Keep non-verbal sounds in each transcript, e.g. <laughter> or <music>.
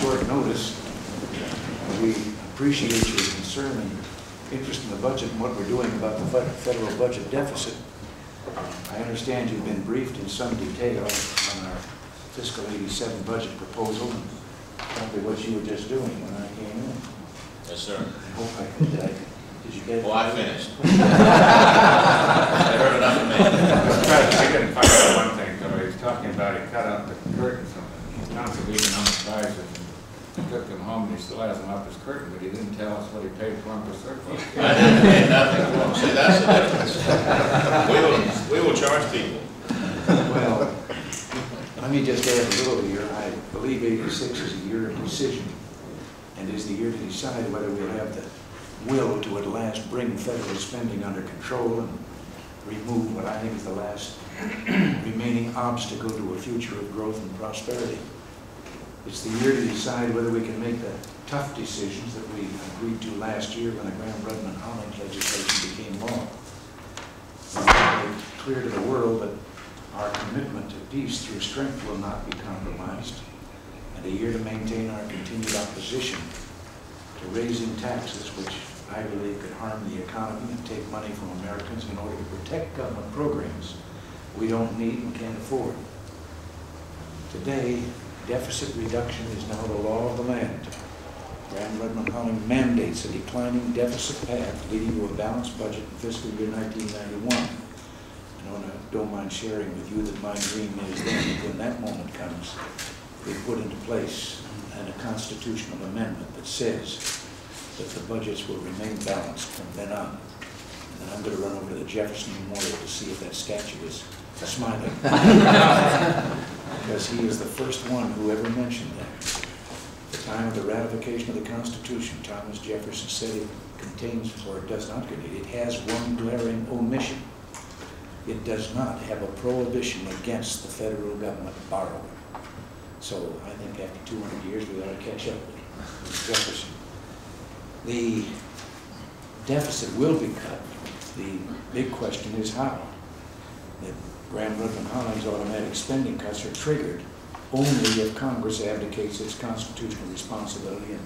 short notice. We appreciate your concern and interest in the budget and what we're doing about the federal budget deficit. I understand you've been briefed in some detail on our fiscal 87 budget proposal, and probably what you were just doing when I came in. Yes, sir. I hope I could, did I- did you get it? Well, I finished. <laughs> I heard enough of me. I couldn't find out one thing, though, he was talking about he cut out the curtains from the conservation on the advisors and took them home, and he still has them up his curtain, but he didn't tell us what he paid for them for surplus. <laughs> I didn't pay nothing for them. See, that's the difference. We will, we will charge people. Well, let me just add a little here. I believe 86 is a year of decision, and is the year to decide whether we'll have the will to at last bring federal spending under control and remove what I think is the last remaining obstacle to a future of growth and prosperity. It's the year to decide whether we can make the tough decisions that we agreed to last year when the Gramm-Rudman-Hollings legislation became law. Make clear to the world that our commitment to peace through strength will not be compromised, and a year to maintain our continued opposition to raising taxes which I believe could harm the economy and take money from Americans in order to protect government programs we don't need and can't afford. Today, deficit reduction is now the law of the land. Gramm-Rudman-Holling mandates a declining deficit path leading to a balanced budget in fiscal year 1991. And I don't mind sharing with you that my dream is that when that moment comes, we put into place an- a constitutional amendment that says that the budgets will remain balanced from then on. And I'm gonna run over to the Jefferson Memorial to see if that statue is smiling. <laughs> <laughs> Because he is the first one who ever mentioned that. At the time of the ratification of the Constitution, Thomas Jefferson said it contains, or it does not contain, it has one glaring omission. It does not have a prohibition against the federal government borrowing. So I think after 200 years, we ought to catch up with Jefferson. The deficit will be cut. The big question is how. The Gramm-Rudman-Hollings automatic spending cuts are triggered only if Congress abdicates its constitutional responsibility and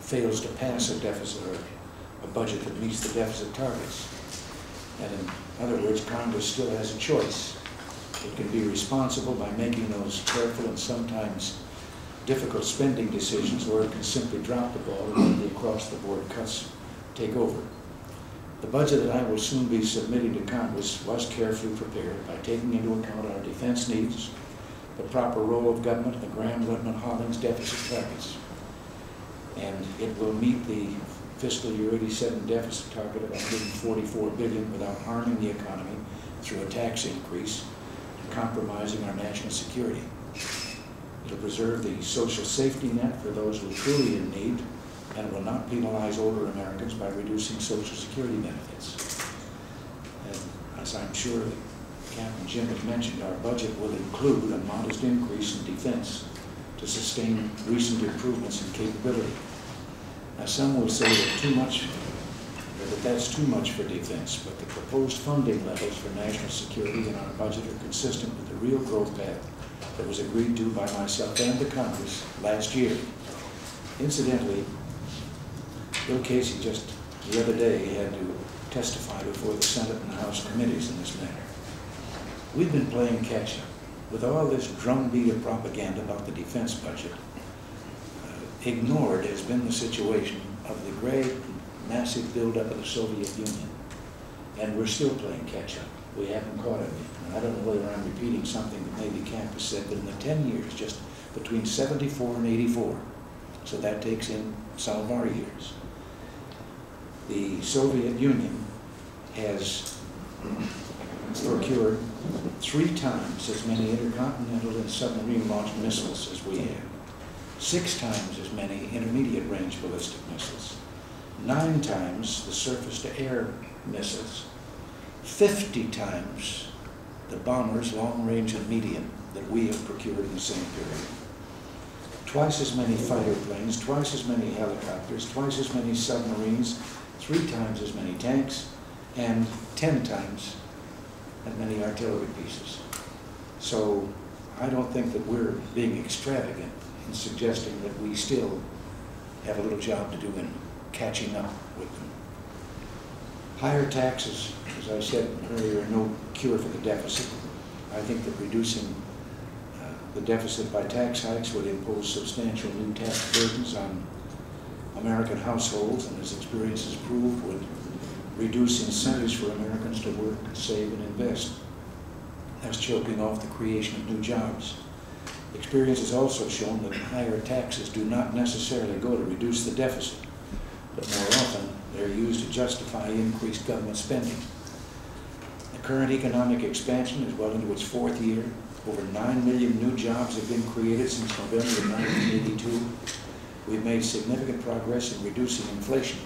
fails to pass a deficit or a budget that meets the deficit targets. And in other words, Congress still has a choice. It can be responsible by making those careful and sometimes difficult spending decisions, or it can simply drop the ball and let the across-the-board cuts take over. The budget that I will soon be submitting to Congress was carefully prepared by taking into account our defense needs, the proper role of government, the Gramm-Rudman-Hollings deficit targets. And it will meet the fiscal year 87 deficit target of 144 billion without harming the economy through a tax increase and compromising our national security. It'll preserve the social safety net for those who are truly in need, and will not penalize older Americans by reducing social security benefits. And as I'm sure that Captain Jim has mentioned, our budget will include a modest increase in defense to sustain recent improvements in capability. Now, some will say that too much, that that's too much for defense, but the proposed funding levels for national security in our budget are consistent with the real growth path that was agreed to by myself and the Congress last year. Incidentally, Bill Casey just the other day had to testify before the Senate and the House committees in this matter. We've been playing catch-up. With all this drumbeat of propaganda about the defense budget, uh, ignored has been the situation of the great massive buildup of the Soviet Union. And we're still playing catch-up. We haven't caught it. And I don't know whether I'm repeating something that maybe Camp said, but in the 10 years, just between 74 and 84, so that takes in some of our years, the Soviet Union has procured three times as many intercontinental and submarine launched missiles as we have, six times as many intermediate range ballistic missiles, nine times the surface to air missiles, 50 times the bombers, long range and medium, that we have procured in the same period. Twice as many fighter planes, twice as many helicopters, twice as many submarines, three times as many tanks, and 10 times as many artillery pieces. So I don't think that we're being extravagant in suggesting that we still have a little job to do in catching up with them. Higher taxes, as I said earlier, are no cure for the deficit. I think that reducing uh, the deficit by tax hikes would impose substantial new tax burdens on American households, and as experience has proved, would reduce incentives for Americans to work, save, and invest, thus choking off the creation of new jobs. Experience has also shown that higher taxes do not necessarily go to reduce the deficit, but more often they're used to justify increased government spending. The current economic expansion is well into its fourth year. Over 9 million new jobs have been created since November of 1982. We've made significant progress in reducing inflation,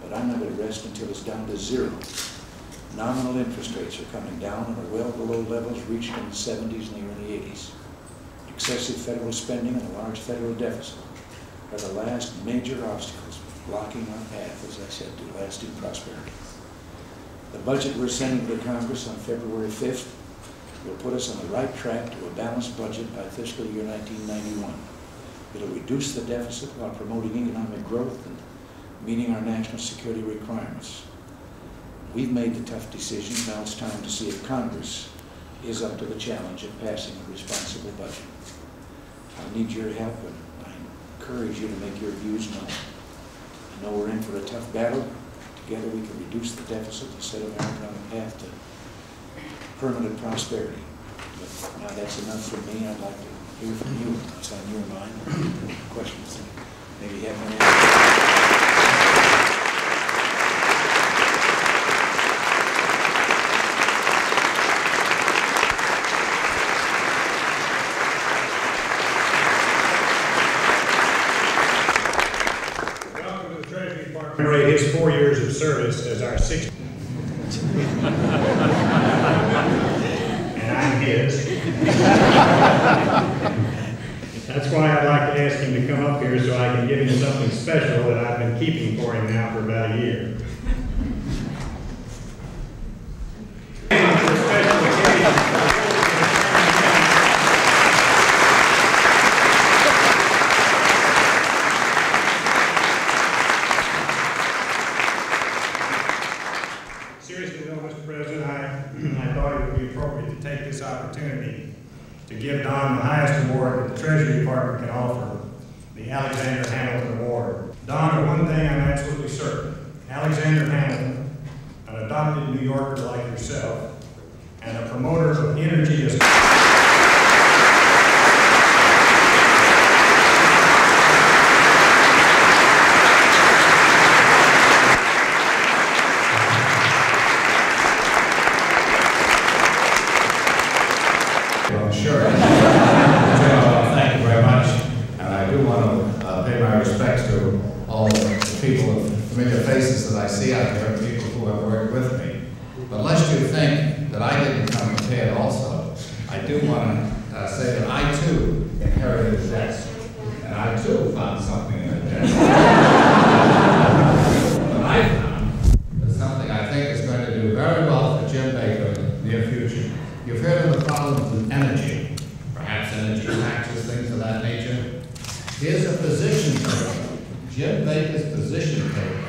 but I'm not going to rest until it's down to zero. Nominal interest rates are coming down and are well below levels reached in the 70s and the early 80s. Excessive federal spending and a large federal deficit are the last major obstacles blocking our path, as I said, to lasting prosperity. The budget we're sending to Congress on February 5th will put us on the right track to a balanced budget by fiscal year 1991. It'll reduce the deficit while promoting economic growth and meeting our national security requirements. We've made the tough decisions, now it's time to see if Congress is up to the challenge of passing a responsible budget. I need your help, and I encourage you to make your views known. I know we're in for a tough battle. Together, we can reduce the deficit and set America on a path to permanent prosperity. But now that's enough from me. I'd like to hear from you. What's on your mind? Questions? Maybe you have his four years of service as our sixth. <laughs> And I'm his. <laughs> That's why I'd like to ask him to come up here so I can give him something special that I've been keeping for him now for about a year. Seriously though, Mr. President, I, <clears throat> I thought it would be appropriate to take this opportunity to give Don the highest award that the Treasury Department can offer, the Alexander Hamilton Award. Don, of one thing I'm absolutely certain, Alexander Hamilton, an adopted New Yorker like yourself, and a promoter of energy as want to uh, pay my respects to all the people, familiar faces that I see out there, people who have worked with me. But lest you think that I didn't come prepared also, I do want to say that I too inherited desk, and I too found something in the desk. But I found is something I think is going to do very well for Jim Baker in the near future. You've heard of the problems with energy, perhaps energy taxes, things of that nature. Here's a position paper, Jim Baker's position paper,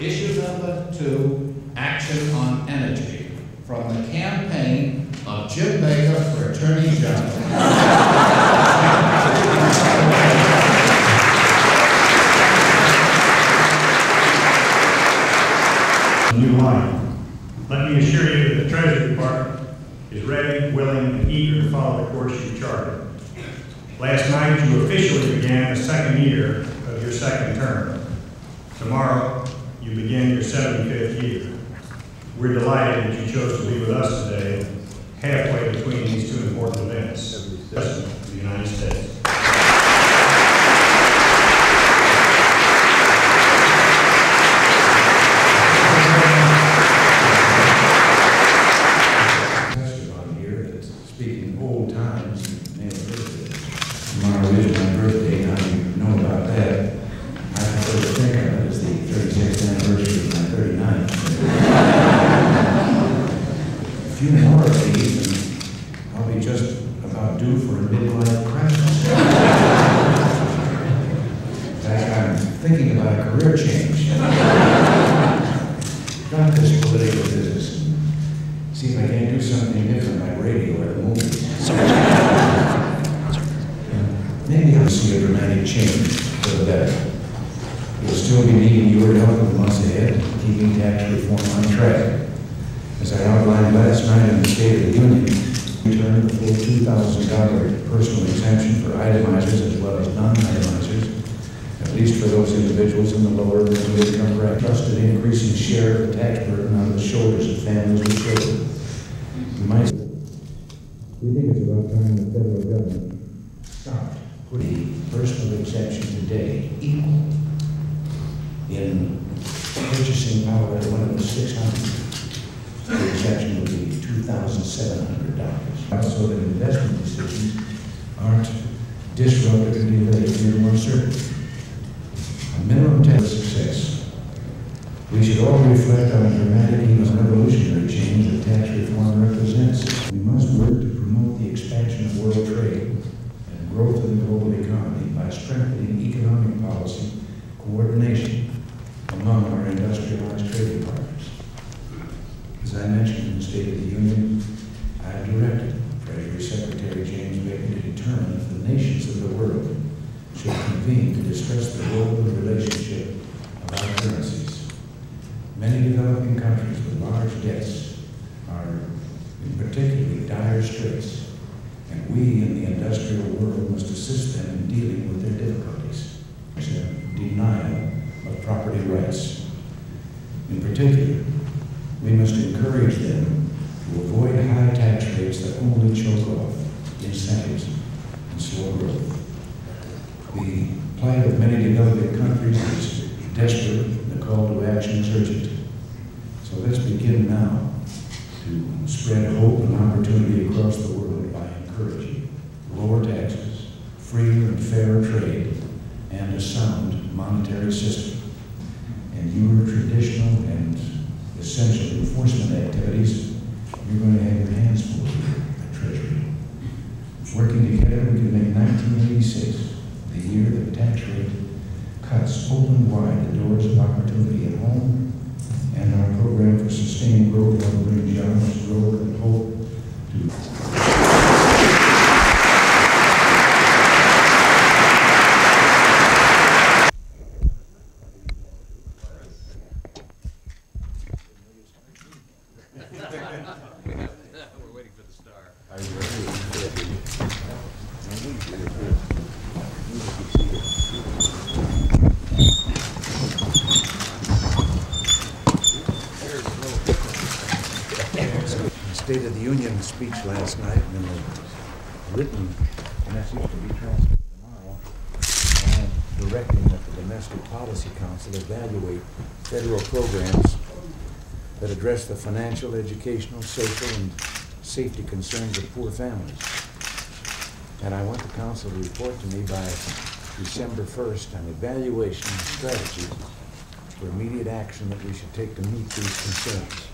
issue number two, action on energy, from the campaign of Jim Baker for Attorney General. new line. Let me assure you that the Treasury Department is ready, willing, and eager to follow the course you charted. Last night, you officially began the second year of your second term. Tomorrow, you begin your 75th year. We're that you chose to be with us today, halfway between these two important events, the President of the United States. Pastor on here that's speaking old times and never heard it. Tomorrow is my birthday, how do you know about that? I prefer to think of it as the thirty-sixth anniversary of my 39th. A few more of these, and I'll be just about due for a midlife crisis. thinking about a career change. Not this political business. See if I can't do something different like radio or the movies. Maybe I'll see a dramatic change for the better. We'll still be needing your help in the months ahead, keeping tax reform on track. As I outlined last night in the State of the Union, return the full two thousand dollar personal exemption for itemizers as well as non-itemizers, at least for those individuals in the lower middle income bracket. Trusted increasing share of the tax burden on the shoulders of families with children. You might. We think it's about time the federal government stopped putting personal exemption today equal in purchasing power at one of the six hundred. The exemption would be two thousand seven hundred dollars. So that investment decisions aren't disrupted or delayed due to uncertainty. A minimum tax success. We should all reflect on the dramatic, even revolutionary change that tax reform represents. We must work to promote the expansion of world trade and growth of the global economy by strengthening economic policy coordination among our industrialized trading partners. As I mentioned in the State of the Union, I have directed Treasury Secretary James Baker to determine if the nations of the world should convene to discuss the global relationship of our currencies. Many developing countries with large debts are in particularly dire straits, and we in the industrial world must assist them in dealing with their difficulties. Denial of property rights. In particular, we must encourage them to avoid high tax rates that only choke off incentives and slow growth. The plight of many developing countries is desperate, and the call to action is urgent. So let's begin now to spread hope and opportunity across the world by encouraging lower taxes, freer and fairer trade, and a sound monetary system. And your traditional and essential enforcement activities, you're going to have your hands full here at Treasury. Working together, we can make 1986 the year that tax rate cuts open wide the doors of opportunity at home, and our program for sustained growth will bring jobs, growth, and hope to the State of the Union speech last night and in the written message to be transmitted tomorrow, I'm directing the Policy Council evaluate federal programs that address the financial, educational, social, and safety concerns of poor families. And I want the council to report to me by December first an evaluation strategy for immediate action that we should take to meet these concerns.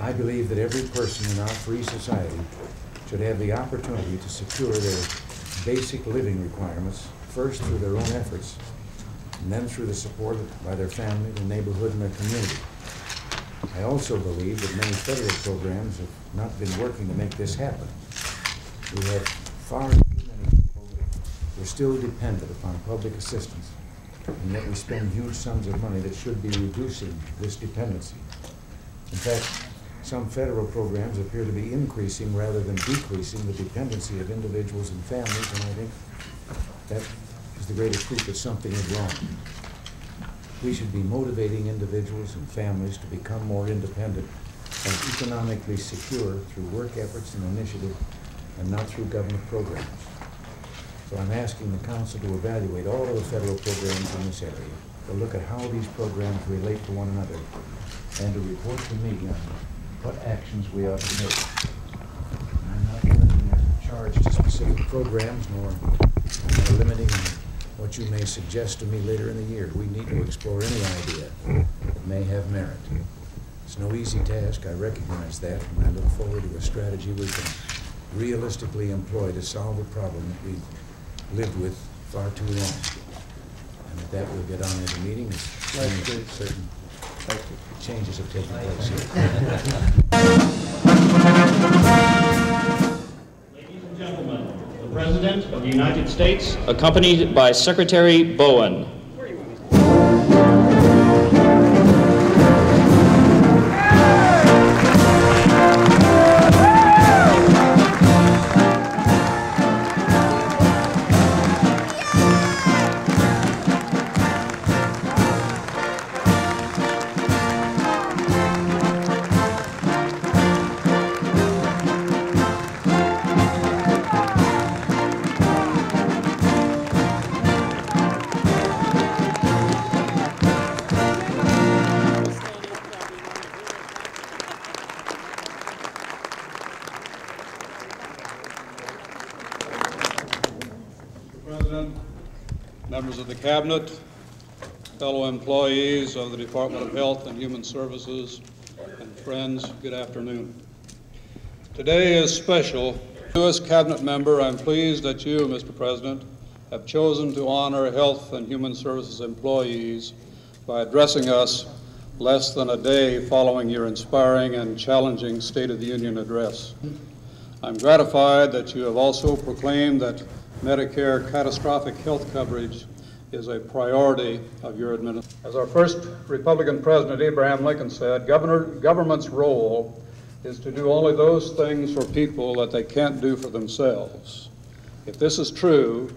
I believe that every person in our free society should have the opportunity to secure their basic living requirements, first through their own efforts, and then through the support by their family, their neighborhood, and their community. I also believe that many federal programs have not been working to make this happen. We have far too many people that are still dependent upon public assistance, and yet we spend huge sums of money that should be reducing this dependency. In fact, some federal programs appear to be increasing rather than decreasing the dependency of individuals and families, and I think that is the greatest proof that something is wrong. We should be motivating individuals and families to become more independent and economically secure through work efforts and initiative, and not through government programs. So I'm asking the council to evaluate all of the federal programs in this area, to look at how these programs relate to one another, and to report to me on what actions we ought to take. I'm not limiting your charge to specific programs, nor am limiting what you may suggest to me later in the year. We need to explore any idea that may have merit. It's no easy task, I recognize that, and I look forward to a strategy we can realistically employ to solve a problem that we've lived with far too long. And at that, we'll get on with the meeting. as soon as Certain changes have taken place here. <laughs> President of the United States, accompanied by Secretary Bowen. President, members of the Cabinet, fellow employees of the Department of Health and Human Services, and friends, good afternoon. Today is special. As Cabinet member, I'm pleased that you, Mr. President, have chosen to honor Health and Human Services employees by addressing us less than a day following your inspiring and challenging State of the Union address. I'm gratified that you have also proclaimed that Medicare catastrophic health coverage is a priority of your administration. As our first Republican president, Abraham Lincoln, said, Governor, government's role is to do only those things for people that they can't do for themselves. If this is true,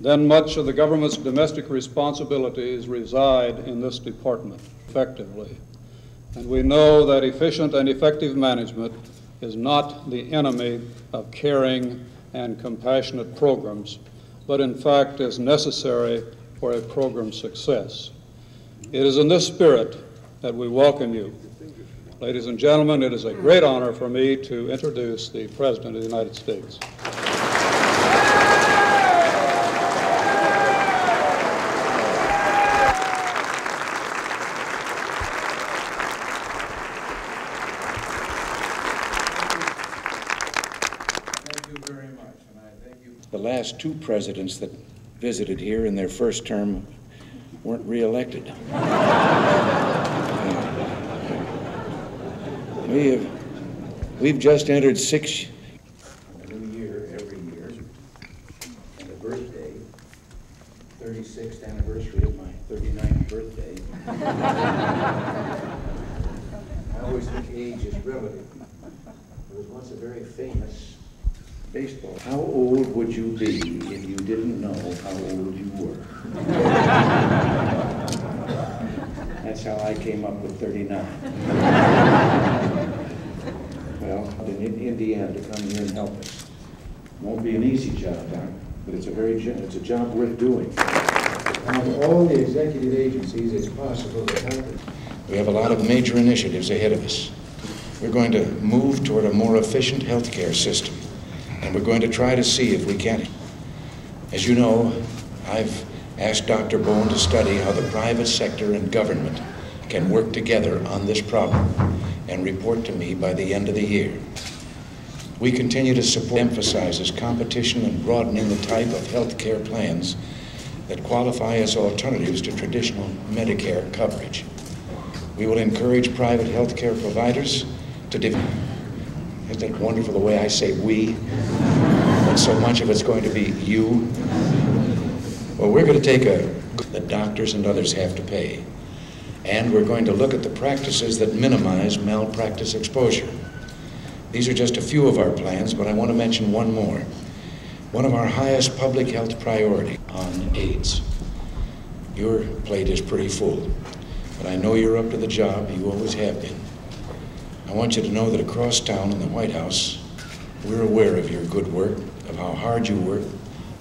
then much of the government's domestic responsibilities reside in this department effectively. And we know that efficient and effective management is not the enemy of caring and compassionate programs, but in fact is necessary for a program's success. It is in this spirit that we welcome you. Ladies and gentlemen, it is a great honor for me to introduce the President of the United States. Thank you very much, and I thank you. The last two presidents that visited here in their first term weren't reelected. <laughs> Uh, we have, we've just entered six. A new year every year, and a birthday, thirty-sixth anniversary of my 39th birthday. I always think age is relative. There was once a very famous baseball. How old would you be if you didn't know how old you were? That's how I came up with 39. Well, in in Indiana to come here and help us. Won't be an easy job, Doc, but it's a very, it's a job worth doing. Out of all the executive agencies, it's possible to help us. We have a lot of major initiatives ahead of us. We're going to move toward a more efficient healthcare system, and we're going to try to see if we can. As you know, I've asked Dr. Bowen to study how the private sector and government can work together on this problem and report to me by the end of the year. We continue to support emphasizes competition and broadening the type of health care plans that qualify as alternatives to traditional Medicare coverage. We will encourage private health care providers to develop. Isn't it wonderful the way I say we? and so much of it's going to be you? Well, we're going to take a that doctors and others have to pay. And we're going to look at the practices that minimize malpractice exposure. These are just a few of our plans, but I want to mention one more. One of our highest public health priority on AIDS. Your plate is pretty full, but I know you're up to the job. You always have been. I want you to know that across town in the White House, we're aware of your good work, of how hard you work,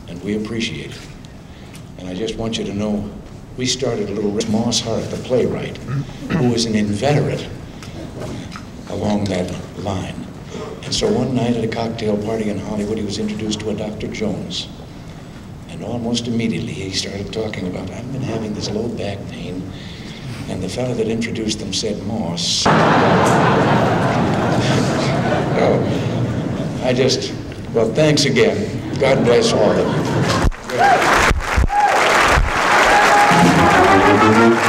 and we appreciate it. And I just want you to know, we started a little Moss Hart, the playwright, who was an inveterate along that line. And so one night at a cocktail party in Hollywood, he was introduced to a Dr. Jones. And almost immediately he started talking about, I've been having this low back pain. And the fellow that introduced them said, Moss. <laughs> Oh, I just, well, thanks again. God bless all of you.